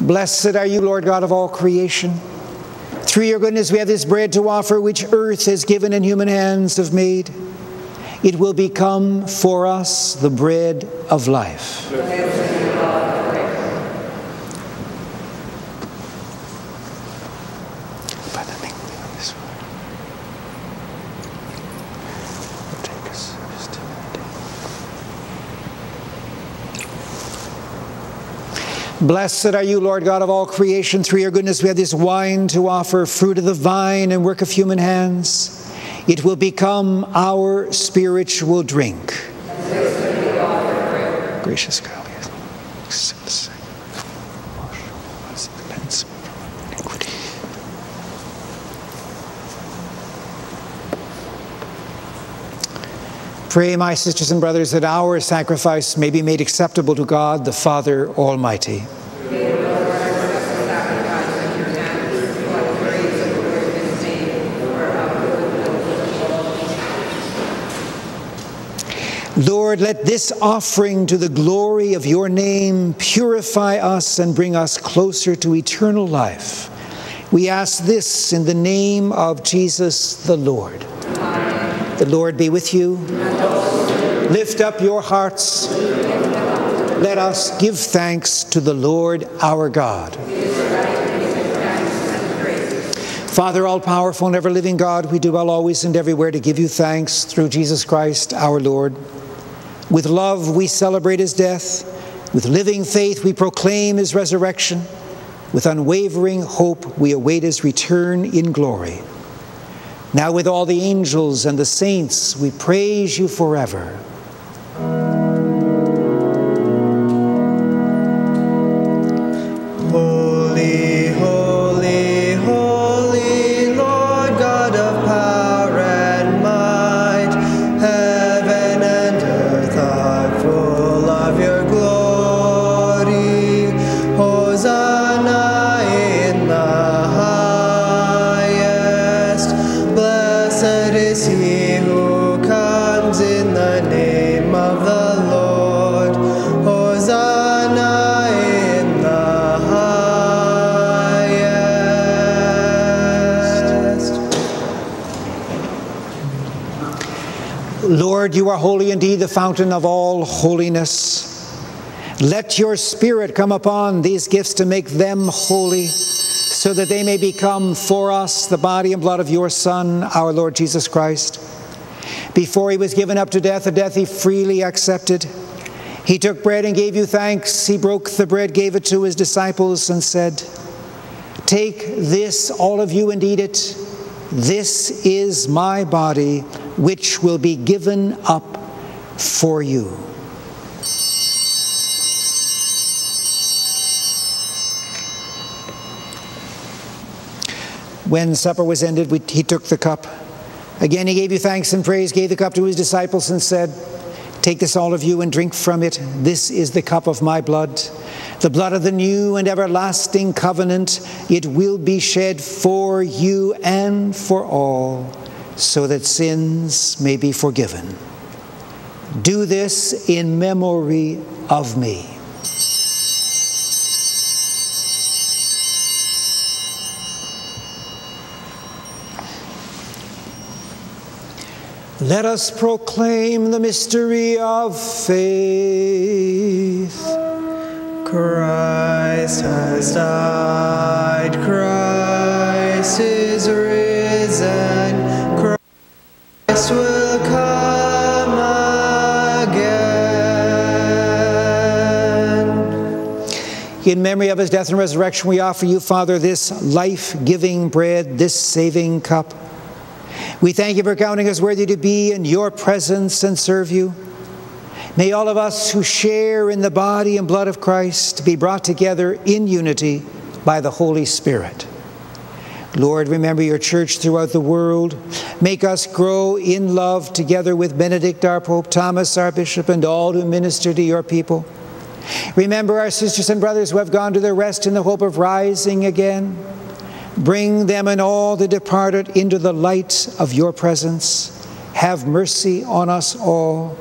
Blessed are you, Lord God of all creation. Through your goodness, we have this bread to offer, which earth has given and human hands have made. It will become for us the bread of life. Blessed are you, Lord God of all creation. Through your goodness, we have this wine to offer, fruit of the vine and work of human hands. It will become our spiritual drink. Gracious God. Pray, my sisters and brothers, that our sacrifice may be made acceptable to God, the Father Almighty. Lord, let this offering to the glory of your name purify us and bring us closer to eternal life. We ask this in the name of Jesus the Lord. The Lord be with you. Lift up your hearts. Let us give thanks to the Lord our God. Father, all powerful and ever living God, we do well always and everywhere to give you thanks through Jesus Christ our Lord. With love, we celebrate his death. With living faith, we proclaim his resurrection. With unwavering hope, we await his return in glory. Now, with all the angels and the saints, we praise you forever. Lord, you are holy indeed, the fountain of all holiness. Let your Spirit come upon these gifts to make them holy, so that they may become for us the body and blood of your Son, our Lord Jesus Christ. Before he was given up to death, a death he freely accepted, he took bread and gave you thanks. He broke the bread, gave it to his disciples, and said, Take this, all of you, and eat it. This is my body, which will be given up for you. When supper was ended, we, he took the cup. Again, he gave you thanks and praise, gave the cup to his disciples, and said, Take this, all of you, and drink from it. This is the cup of my blood, the blood of the new and everlasting covenant. It will be shed for you and for all, so that sins may be forgiven. Do this in memory of me. Let us proclaim the mystery of faith. Christ has died, Christ is risen, Christ will come again. In memory of his death and resurrection, we offer you, Father, this life giving bread, this saving cup. We thank you for counting us worthy to be in your presence and serve you. May all of us who share in the body and blood of Christ be brought together in unity by the Holy Spirit. Lord, remember your church throughout the world. Make us grow in love together with Benedict, our Pope, Thomas, our Bishop, and all who minister to your people. Remember our sisters and brothers who have gone to their rest in the hope of rising again. Bring them and all the departed into the light of your presence. Have mercy on us all.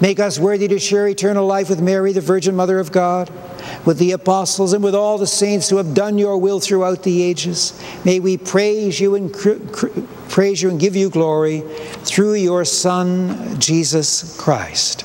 Make us worthy to share eternal life with Mary, the Virgin Mother of God, with the apostles and with all the saints who have done your will throughout the ages. May we praise you and praise you and give you glory through your Son, Jesus Christ.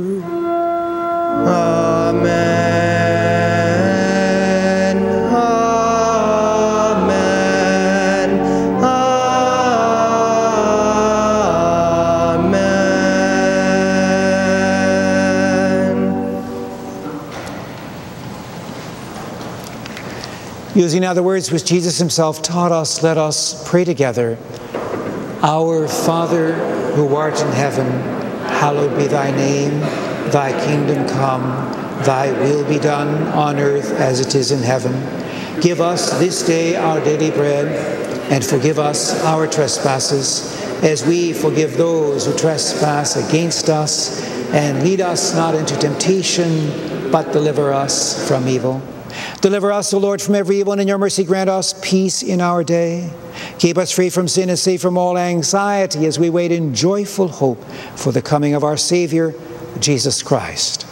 Using other words which Jesus himself taught us, let us pray together. Our Father, who art in heaven, hallowed be thy name. Thy kingdom come, thy will be done on earth as it is in heaven. Give us this day our daily bread, and forgive us our trespasses, as we forgive those who trespass against us. And lead us not into temptation, but deliver us from evil. Deliver us, O Lord, from every evil, and in your mercy grant us peace in our day. Keep us free from sin and safe from all anxiety as we wait in joyful hope for the coming of our Savior, Jesus Christ.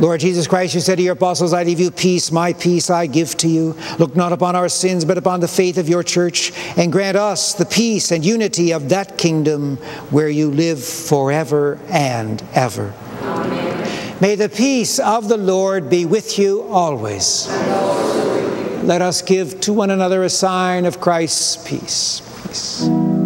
Lord Jesus Christ, you said to your apostles, I leave you peace, my peace I give to you. Look not upon our sins, but upon the faith of your church, and grant us the peace and unity of that kingdom where you live forever and ever. May the peace of the Lord be with you always. Let us give to one another a sign of Christ's peace. peace.